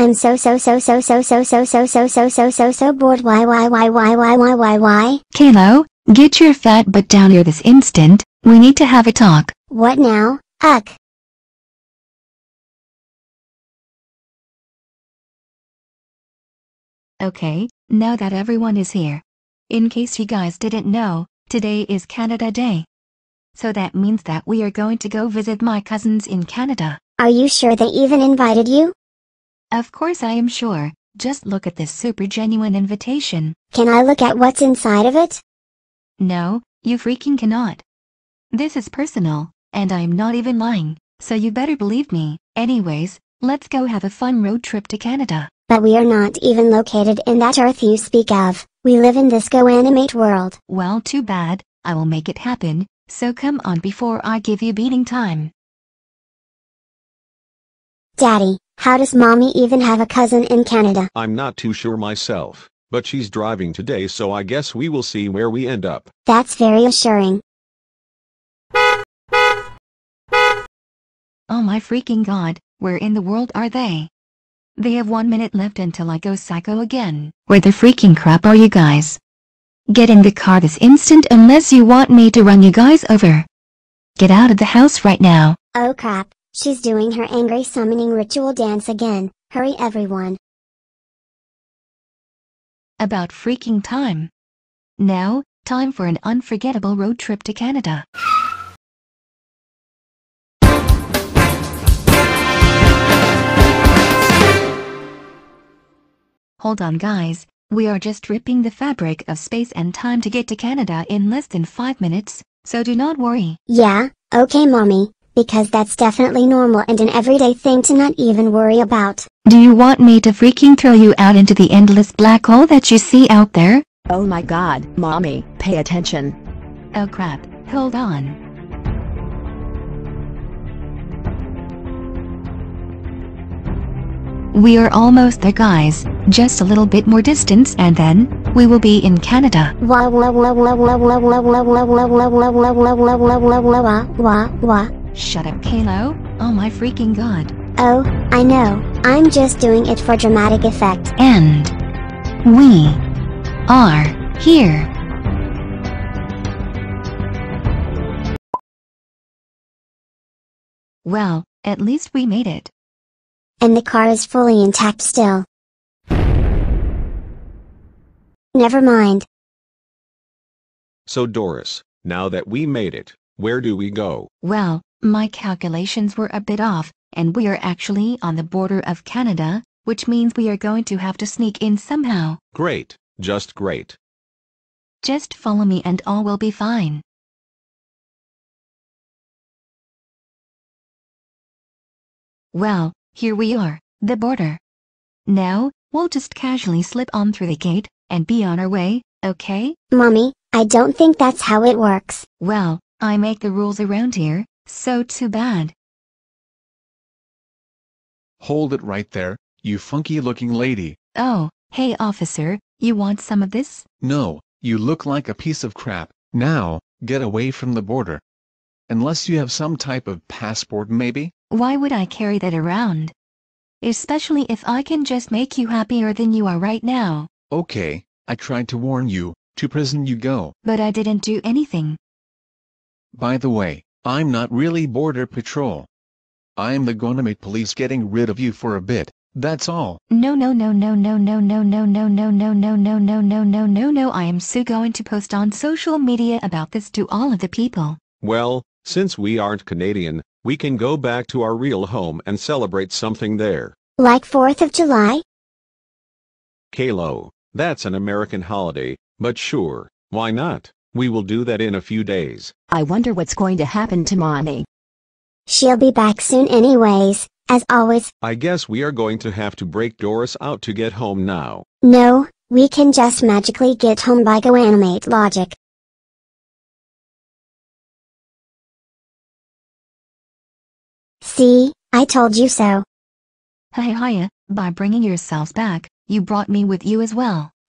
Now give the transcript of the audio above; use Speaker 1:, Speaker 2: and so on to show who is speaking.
Speaker 1: I'm so so so so so so so so so so so so so bored why why why why why why why why?
Speaker 2: Cayloo, get your fat butt down here this instant, we need to have a talk.
Speaker 1: What now, Ugh.
Speaker 2: Okay, now that everyone is here. In case you guys didn't know, today is Canada Day. So that means that we are going to go visit my cousins in Canada.
Speaker 1: Are you sure they even invited you?
Speaker 2: Of course I am sure, just look at this super genuine invitation.
Speaker 1: Can I look at what's inside of it?
Speaker 2: No, you freaking cannot. This is personal, and I'm not even lying, so you better believe me. Anyways, let's go have a fun road trip to Canada.
Speaker 1: But we are not even located in that earth you speak of. We live in this GoAnimate world.
Speaker 2: Well too bad, I will make it happen, so come on before I give you beating time.
Speaker 1: Daddy, how does mommy even have a cousin in Canada?
Speaker 3: I'm not too sure myself, but she's driving today so I guess we will see where we end up.
Speaker 1: That's very assuring.
Speaker 2: Oh my freaking god, where in the world are they? They have one minute left until I go psycho again. Where the freaking crap are you guys? Get in the car this instant unless you want me to run you guys over. Get out of the house right now.
Speaker 1: Oh crap. She's doing her angry summoning ritual dance again, hurry everyone.
Speaker 2: About freaking time. Now, time for an unforgettable road trip to Canada. Hold on guys, we are just ripping the fabric of space and time to get to Canada in less than 5 minutes, so do not worry.
Speaker 1: Yeah, okay mommy because that's definitely normal and an everyday thing to not even worry about.
Speaker 2: Do you want me to freaking throw you out into the endless black hole that you see out there?
Speaker 4: Oh my god, mommy, pay attention.
Speaker 2: Oh crap, hold on. We are almost there guys, just a little bit more distance and then, we will be in Canada.
Speaker 1: Wah wah wah wah wah wah wah wah wah wah wah wah wah wah wah wah wah
Speaker 2: Shut up, Cayloo. Oh my freaking god.
Speaker 1: Oh, I know. I'm just doing it for dramatic effect.
Speaker 2: And we are here. Well, at least we made it.
Speaker 1: And the car is fully intact still. Never mind.
Speaker 3: So Doris, now that we made it, where do we go?
Speaker 2: Well, my calculations were a bit off, and we are actually on the border of Canada, which means we are going to have to sneak in somehow.
Speaker 3: Great, just great.
Speaker 2: Just follow me and all will be fine. Well, here we are, the border. Now, we'll just casually slip on through the gate, and be on our way, okay?
Speaker 1: Mommy, I don't think that's how it works.
Speaker 2: Well, I make the rules around here, so too bad.
Speaker 5: Hold it right there, you funky looking lady.
Speaker 2: Oh, hey officer, you want some of this?
Speaker 5: No, you look like a piece of crap. Now, get away from the border. Unless you have some type of passport maybe?
Speaker 2: Why would I carry that around? Especially if I can just make you happier than you are right now.
Speaker 5: Okay, I tried to warn you, to prison you go.
Speaker 2: But I didn't do anything.
Speaker 5: By the way, I'm not really Border Patrol. I'm the GoAnimate police getting rid of you for a bit, that's all.
Speaker 2: No no no no no no no no no no no no no no no no no no I am so going to post on social media about this to all of the people.
Speaker 3: Well, since we aren't Canadian, we can go back to our real home and celebrate something there.
Speaker 1: Like 4th of July?
Speaker 3: Cayloo, that's an American holiday, but sure, why not? We will do that in a few days.
Speaker 4: I wonder what's going to happen to Mommy.
Speaker 1: She'll be back soon anyways, as always.
Speaker 3: I guess we are going to have to break Doris out to get home now.
Speaker 1: No, we can just magically get home by GoAnimate logic. See, I told you so.
Speaker 2: Hey hiya, by bringing yourselves back, you brought me with you as well.